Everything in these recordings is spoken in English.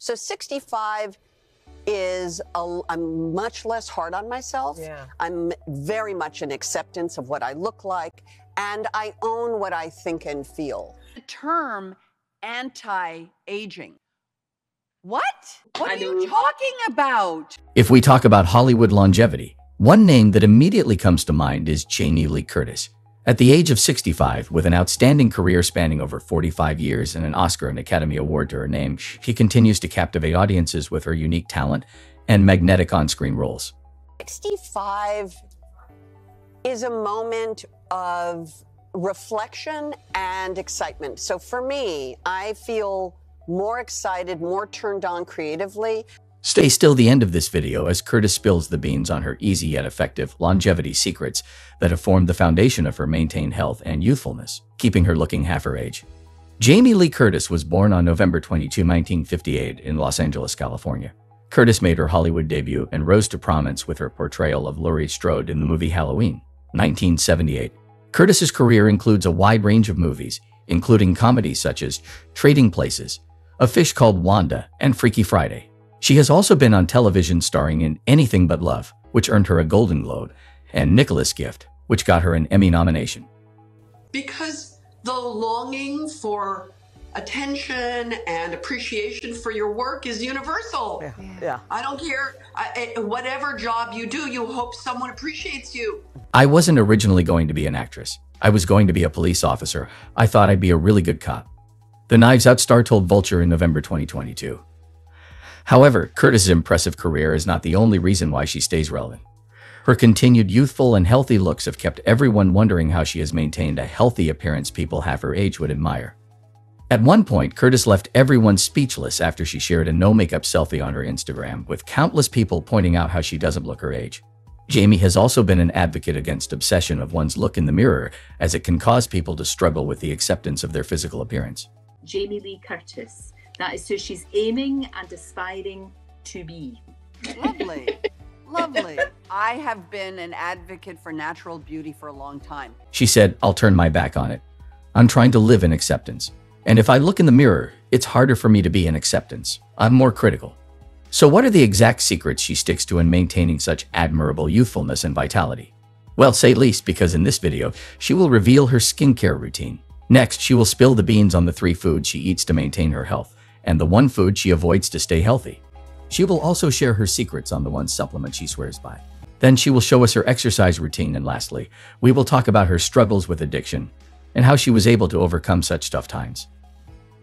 So 65 is a, I'm much less hard on myself. Yeah. I'm very much in acceptance of what I look like, and I own what I think and feel. The term anti-aging. What? What I are you talking about? If we talk about Hollywood longevity, one name that immediately comes to mind is Jamie Lee Curtis. At the age of 65, with an outstanding career spanning over 45 years and an Oscar and Academy Award to her name, she continues to captivate audiences with her unique talent and magnetic on screen roles. 65 is a moment of reflection and excitement. So for me, I feel more excited, more turned on creatively. Stay still the end of this video as Curtis spills the beans on her easy yet effective longevity secrets that have formed the foundation of her maintained health and youthfulness, keeping her looking half her age. Jamie Lee Curtis was born on November 22, 1958 in Los Angeles, California. Curtis made her Hollywood debut and rose to prominence with her portrayal of Laurie Strode in the movie Halloween, 1978. Curtis's career includes a wide range of movies, including comedies such as Trading Places, A Fish Called Wanda, and Freaky Friday. She has also been on television starring in Anything But Love, which earned her a Golden Globe, and Nicholas Gift, which got her an Emmy nomination. because the longing for attention and appreciation for your work is universal. Yeah. Yeah. I don't care I, I- whatever job you do, you hope someone appreciates you. I wasn't originally going to be an actress. I was going to be a police officer. I thought I'd be a really good cop. The Knives Out star told Vulture in November 2022. However, Curtis's impressive career is not the only reason why she stays relevant. Her continued youthful and healthy looks have kept everyone wondering how she has maintained a healthy appearance people half her age would admire. At one point, Curtis left everyone speechless after she shared a no makeup selfie on her Instagram, with countless people pointing out how she doesn't look her age. Jamie has also been an advocate against obsession of one's look in the mirror, as it can cause people to struggle with the acceptance of their physical appearance. Jamie Lee Curtis. That is who she's aiming and aspiring to be. Lovely. Lovely. I have been an advocate for natural beauty for a long time. She said, I'll turn my back on it. I'm trying to live in acceptance. And if I look in the mirror, it's harder for me to be in acceptance. I'm more critical. So, what are the exact secrets she sticks to in maintaining such admirable youthfulness and vitality? Well, say least, because in this video, she will reveal her skincare routine. Next, she will spill the beans on the three foods she eats to maintain her health, and the one food she avoids to stay healthy. She will also share her secrets on the one supplement she swears by. Then she will show us her exercise routine, and lastly, we will talk about her struggles with addiction and how she was able to overcome such tough times.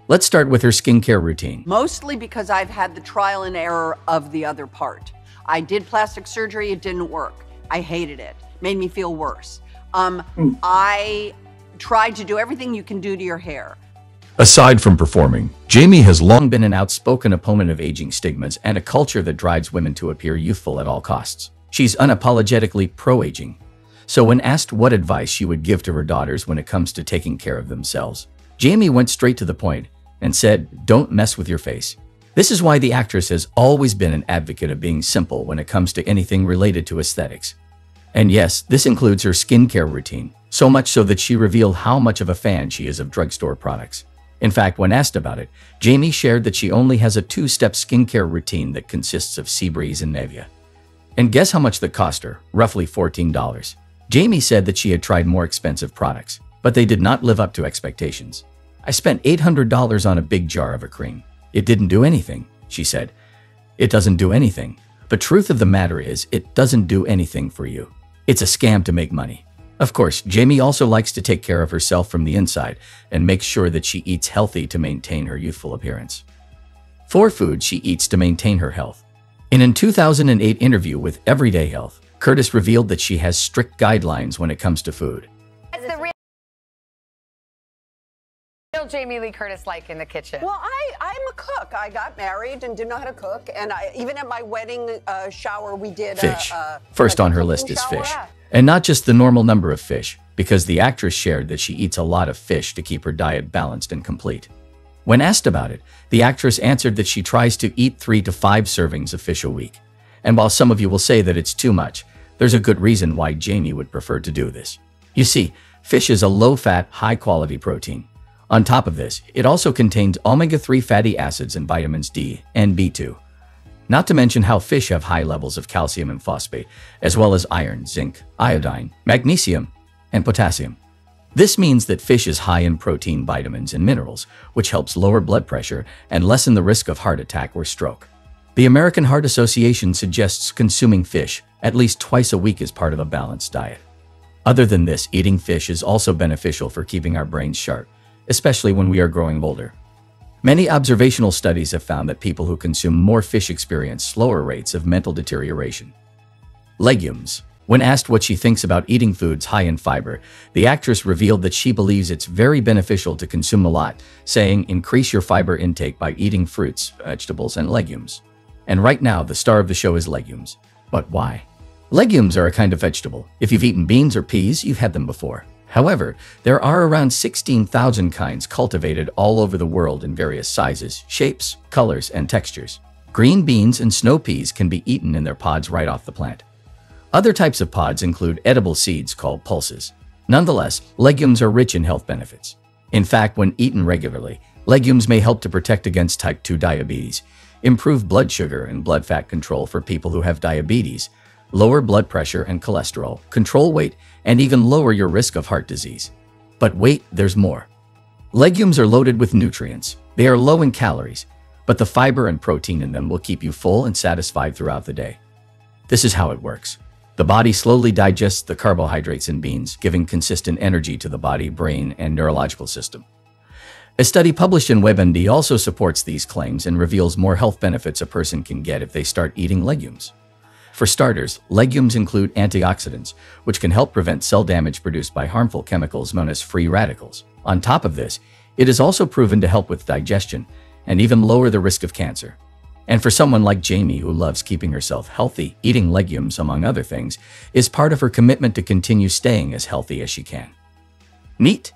Let's start with her skincare routine. Mostly because I've had the trial and error of the other part. I did plastic surgery, it didn't work. I hated it. Made me feel worse. Um, I tried to do everything you can do to your hair. Aside from performing, Jamie has long been an outspoken opponent of aging stigmas and a culture that drives women to appear youthful at all costs. She's unapologetically pro aging. So, when asked what advice she would give to her daughters when it comes to taking care of themselves, Jamie went straight to the point and said, Don't mess with your face. This is why the actress has always been an advocate of being simple when it comes to anything related to aesthetics. And yes, this includes her skincare routine, so much so that she revealed how much of a fan she is of drugstore products. In fact, when asked about it, Jamie shared that she only has a two step skincare routine that consists of Seabreeze and Nivea. And guess how much that cost her? Roughly $14. Jamie said that she had tried more expensive products, but they did not live up to expectations. I spent $800 on a big jar of a cream. It didn't do anything, she said. It doesn't do anything. The truth of the matter is, it doesn't do anything for you. It's a scam to make money. Of course, Jamie also likes to take care of herself from the inside and makes sure that she eats healthy to maintain her youthful appearance. Four foods she eats to maintain her health. In a 2008 interview with Everyday Health, Curtis revealed that she has strict guidelines when it comes to food. What's the real, real Jamie Lee Curtis like in the kitchen? Well, I, I'm a cook. I got married and didn't know how to cook. And I, even at my wedding uh, shower, we did Fish. A, a, First like a on her list is shower. fish. And not just the normal number of fish, because the actress shared that she eats a lot of fish to keep her diet balanced and complete. When asked about it, the actress answered that she tries to eat three to five servings of fish a week. And while some of you will say that it's too much, there's a good reason why Jamie would prefer to do this. You see, fish is a low fat, high quality protein. On top of this, it also contains omega 3 fatty acids and vitamins D and B2. Not to mention how fish have high levels of calcium and phosphate, as well as iron, zinc, iodine, magnesium, and potassium. This means that fish is high in protein, vitamins, and minerals, which helps lower blood pressure and lessen the risk of heart attack or stroke. The American Heart Association suggests consuming fish at least twice a week as part of a balanced diet. Other than this, eating fish is also beneficial for keeping our brains sharp, especially when we are growing older. Many observational studies have found that people who consume more fish experience slower rates of mental deterioration. Legumes. When asked what she thinks about eating foods high in fiber, the actress revealed that she believes it's very beneficial to consume a lot, saying increase your fiber intake by eating fruits, vegetables, and legumes. And right now, the star of the show is legumes. But why? Legumes are a kind of vegetable. If you've eaten beans or peas, you've had them before. However, there are around 16,000 kinds cultivated all over the world in various sizes, shapes, colors, and textures. Green beans and snow peas can be eaten in their pods right off the plant. Other types of pods include edible seeds called pulses. Nonetheless, legumes are rich in health benefits. In fact, when eaten regularly, legumes may help to protect against type 2 diabetes, improve blood sugar and blood fat control for people who have diabetes, lower blood pressure and cholesterol, control weight, and even lower your risk of heart disease. But wait, there's more. Legumes are loaded with nutrients. They are low in calories, but the fiber and protein in them will keep you full and satisfied throughout the day. This is how it works. The body slowly digests the carbohydrates in beans, giving consistent energy to the body, brain, and neurological system. A study published in WebMD also supports these claims and reveals more health benefits a person can get if they start eating legumes. For starters, legumes include antioxidants, which can help prevent cell damage produced by harmful chemicals known as free radicals. On top of this, it is also proven to help with digestion and even lower the risk of cancer. And for someone like Jamie who loves keeping herself healthy, eating legumes, among other things, is part of her commitment to continue staying as healthy as she can. Meat?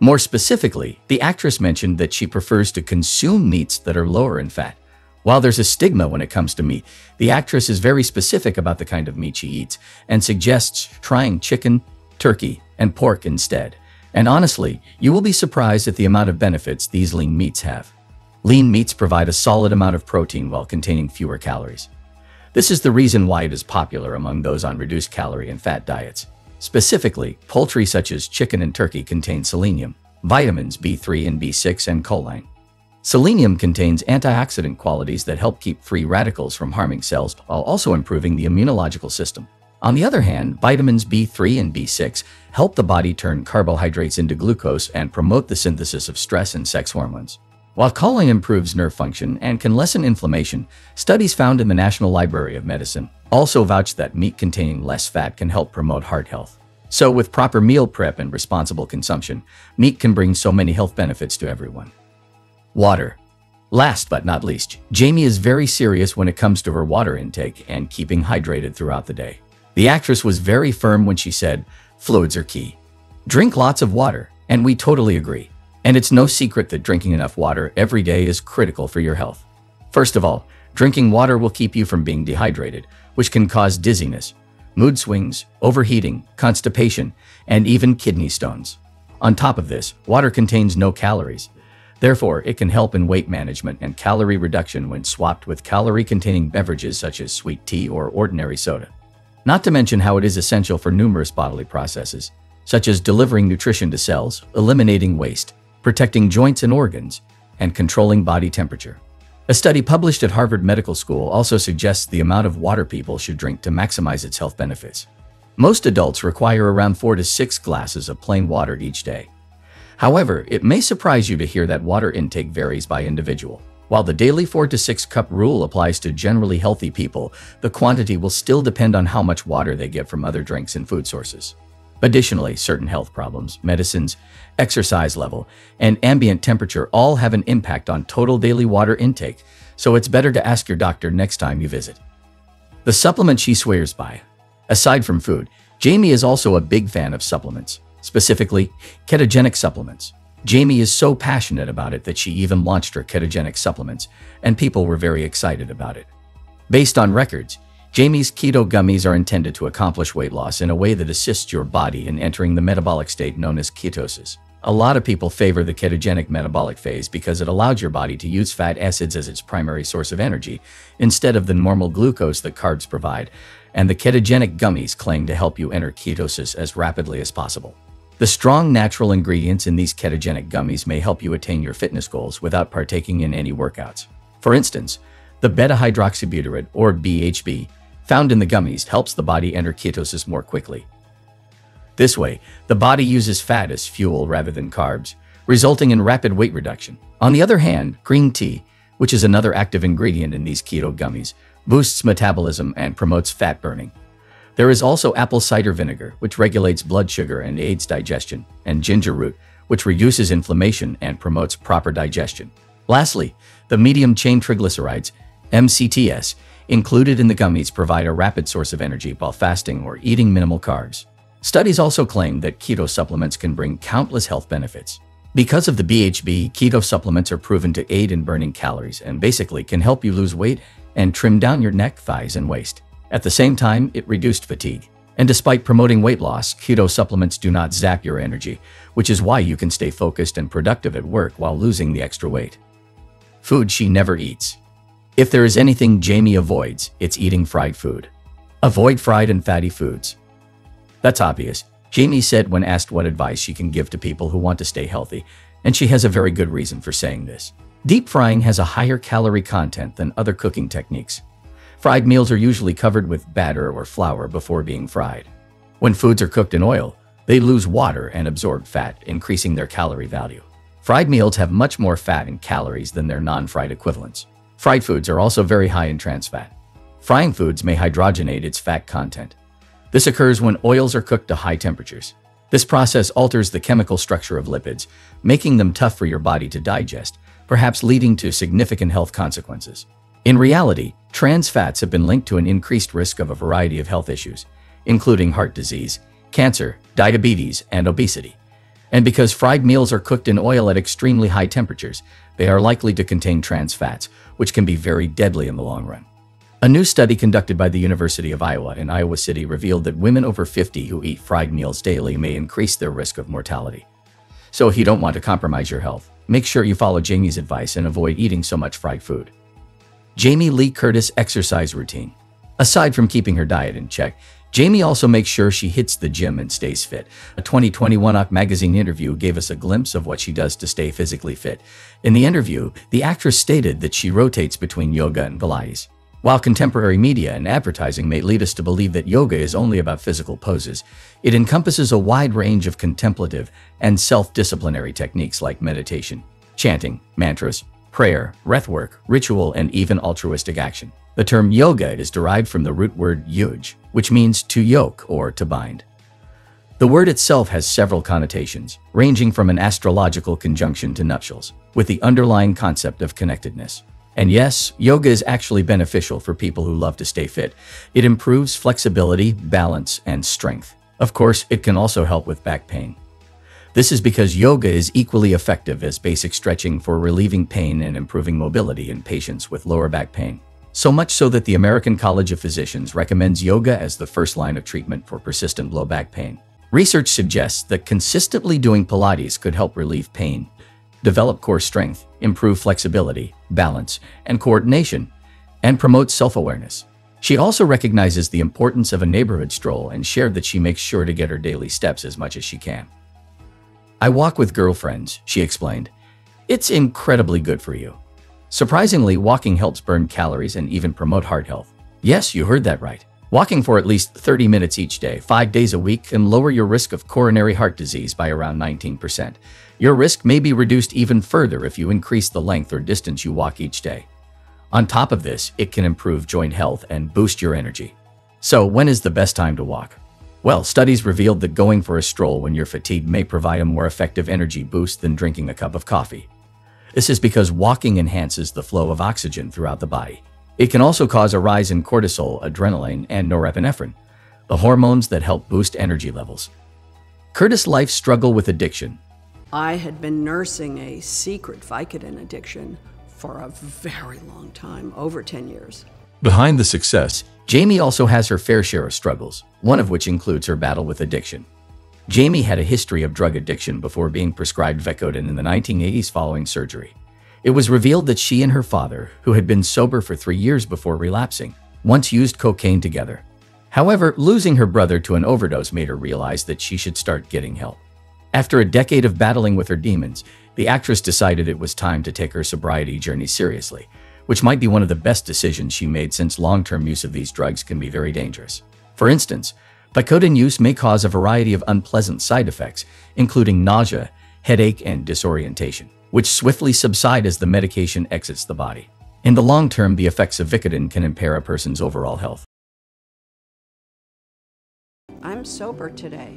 More specifically, the actress mentioned that she prefers to consume meats that are lower in fat, while there's a stigma when it comes to meat, the actress is very specific about the kind of meat she eats and suggests trying chicken, turkey, and pork instead. And honestly, you will be surprised at the amount of benefits these lean meats have. Lean meats provide a solid amount of protein while containing fewer calories. This is the reason why it is popular among those on reduced calorie and fat diets. Specifically, poultry such as chicken and turkey contain selenium, vitamins B3 and B6, and choline. Selenium contains antioxidant qualities that help keep free radicals from harming cells while also improving the immunological system. On the other hand, vitamins B3 and B6 help the body turn carbohydrates into glucose and promote the synthesis of stress and sex hormones. While choline improves nerve function and can lessen inflammation, studies found in the National Library of Medicine also vouch that meat containing less fat can help promote heart health. So with proper meal prep and responsible consumption, meat can bring so many health benefits to everyone. Water. Last but not least, Jamie is very serious when it comes to her water intake and keeping hydrated throughout the day. The actress was very firm when she said, fluids are key. Drink lots of water, and we totally agree. And it's no secret that drinking enough water every day is critical for your health. First of all, drinking water will keep you from being dehydrated, which can cause dizziness, mood swings, overheating, constipation, and even kidney stones. On top of this, water contains no calories, Therefore, it can help in weight management and calorie reduction when swapped with calorie-containing beverages such as sweet tea or ordinary soda. Not to mention how it is essential for numerous bodily processes, such as delivering nutrition to cells, eliminating waste, protecting joints and organs, and controlling body temperature. A study published at Harvard Medical School also suggests the amount of water people should drink to maximize its health benefits. Most adults require around 4 to 6 glasses of plain water each day, However, it may surprise you to hear that water intake varies by individual. While the daily 4 to 6 cup rule applies to generally healthy people, the quantity will still depend on how much water they get from other drinks and food sources. Additionally, certain health problems, medicines, exercise level, and ambient temperature all have an impact on total daily water intake, so it's better to ask your doctor next time you visit. The supplement she swears by. Aside from food, Jamie is also a big fan of supplements specifically ketogenic supplements. Jamie is so passionate about it that she even launched her ketogenic supplements, and people were very excited about it. Based on records, Jamie's keto gummies are intended to accomplish weight loss in a way that assists your body in entering the metabolic state known as ketosis. A lot of people favor the ketogenic metabolic phase because it allows your body to use fat acids as its primary source of energy instead of the normal glucose that carbs provide, and the ketogenic gummies claim to help you enter ketosis as rapidly as possible. The strong natural ingredients in these ketogenic gummies may help you attain your fitness goals without partaking in any workouts. For instance, the beta hydroxybutyrate, or BHB, found in the gummies helps the body enter ketosis more quickly. This way, the body uses fat as fuel rather than carbs, resulting in rapid weight reduction. On the other hand, green tea, which is another active ingredient in these keto gummies, boosts metabolism and promotes fat burning. There is also apple cider vinegar, which regulates blood sugar and aids digestion, and ginger root, which reduces inflammation and promotes proper digestion. Lastly, the medium chain triglycerides, MCTs, included in the gummies provide a rapid source of energy while fasting or eating minimal carbs. Studies also claim that keto supplements can bring countless health benefits. Because of the BHB, keto supplements are proven to aid in burning calories and basically can help you lose weight and trim down your neck, thighs, and waist. At the same time, it reduced fatigue. And despite promoting weight loss, keto supplements do not zap your energy, which is why you can stay focused and productive at work while losing the extra weight. Food she never eats. If there is anything Jamie avoids, it's eating fried food. Avoid fried and fatty foods. That's obvious. Jamie said when asked what advice she can give to people who want to stay healthy, and she has a very good reason for saying this. Deep frying has a higher calorie content than other cooking techniques. Fried meals are usually covered with batter or flour before being fried. When foods are cooked in oil, they lose water and absorb fat, increasing their calorie value. Fried meals have much more fat and calories than their non-fried equivalents. Fried foods are also very high in trans fat. Frying foods may hydrogenate its fat content. This occurs when oils are cooked to high temperatures. This process alters the chemical structure of lipids, making them tough for your body to digest, perhaps leading to significant health consequences. In reality, trans fats have been linked to an increased risk of a variety of health issues, including heart disease, cancer, diabetes, and obesity. And because fried meals are cooked in oil at extremely high temperatures, they are likely to contain trans fats, which can be very deadly in the long run. A new study conducted by the University of Iowa in Iowa City revealed that women over 50 who eat fried meals daily may increase their risk of mortality. So if you don't want to compromise your health, make sure you follow Jamie's advice and avoid eating so much fried food. Jamie Lee Curtis exercise routine. Aside from keeping her diet in check, Jamie also makes sure she hits the gym and stays fit. A 2021 OC magazine interview gave us a glimpse of what she does to stay physically fit. In the interview, the actress stated that she rotates between yoga and Pilates. While contemporary media and advertising may lead us to believe that yoga is only about physical poses, it encompasses a wide range of contemplative and self-disciplinary techniques like meditation, chanting, mantras, prayer, breathwork, ritual, and even altruistic action. The term yoga is derived from the root word yuj, which means to yoke or to bind. The word itself has several connotations, ranging from an astrological conjunction to nuptials, with the underlying concept of connectedness. And yes, yoga is actually beneficial for people who love to stay fit. It improves flexibility, balance, and strength. Of course, it can also help with back pain. This is because yoga is equally effective as basic stretching for relieving pain and improving mobility in patients with lower back pain. So much so that the American College of Physicians recommends yoga as the first line of treatment for persistent low back pain. Research suggests that consistently doing Pilates could help relieve pain, develop core strength, improve flexibility, balance, and coordination, and promote self-awareness. She also recognizes the importance of a neighborhood stroll and shared that she makes sure to get her daily steps as much as she can. I walk with girlfriends, she explained. It's incredibly good for you. Surprisingly, walking helps burn calories and even promote heart health. Yes, you heard that right. Walking for at least 30 minutes each day, five days a week, can lower your risk of coronary heart disease by around 19%. Your risk may be reduced even further if you increase the length or distance you walk each day. On top of this, it can improve joint health and boost your energy. So, when is the best time to walk? Well, studies revealed that going for a stroll when you're fatigued may provide a more effective energy boost than drinking a cup of coffee. This is because walking enhances the flow of oxygen throughout the body. It can also cause a rise in cortisol, adrenaline, and norepinephrine, the hormones that help boost energy levels. Curtis Life struggle with addiction. I had been nursing a secret Vicodin addiction for a very long time, over 10 years. Behind the success, Jamie also has her fair share of struggles, one of which includes her battle with addiction. Jamie had a history of drug addiction before being prescribed Vicodin in the 1980s following surgery. It was revealed that she and her father, who had been sober for three years before relapsing, once used cocaine together. However, losing her brother to an overdose made her realize that she should start getting help. After a decade of battling with her demons, the actress decided it was time to take her sobriety journey seriously, which might be one of the best decisions she made since long-term use of these drugs can be very dangerous. For instance, Vicodin use may cause a variety of unpleasant side effects, including nausea, headache, and disorientation, which swiftly subside as the medication exits the body. In the long term, the effects of Vicodin can impair a person's overall health. I'm sober today.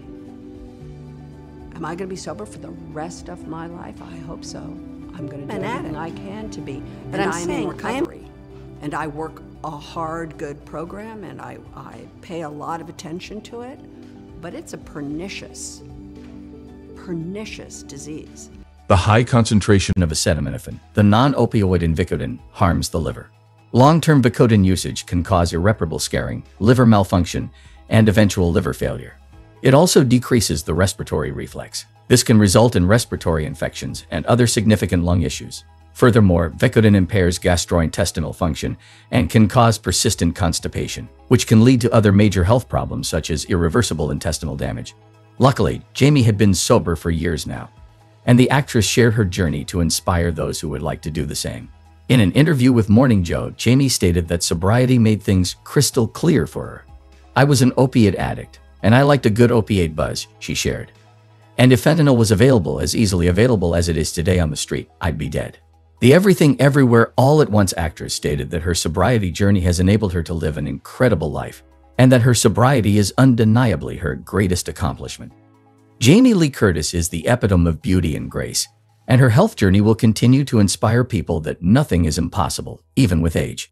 Am I going to be sober for the rest of my life? I hope so. I'm going to do An everything addict. I can to be. But and I'm I'm saying, in I am- recovery. And I work a hard, good program, and I, I pay a lot of attention to it. But it's a pernicious, pernicious disease. The high concentration of acetaminophen, the non-opioid in Vicodin, harms the liver. Long-term Vicodin usage can cause irreparable scarring, liver malfunction, and eventual liver failure. It also decreases the respiratory reflex. This can result in respiratory infections and other significant lung issues. Furthermore, Vicodin impairs gastrointestinal function and can cause persistent constipation, which can lead to other major health problems such as irreversible intestinal damage. Luckily, Jamie had been sober for years now, and the actress shared her journey to inspire those who would like to do the same. In an interview with Morning Joe, Jamie stated that sobriety made things crystal clear for her. I was an opiate addict, and I liked a good opiate buzz, she shared. And if fentanyl was available, as easily available as it is today on the street, I'd be dead. The Everything Everywhere All at Once actress stated that her sobriety journey has enabled her to live an incredible life, and that her sobriety is undeniably her greatest accomplishment. Jamie Lee Curtis is the epitome of beauty and grace, and her health journey will continue to inspire people that nothing is impossible, even with age.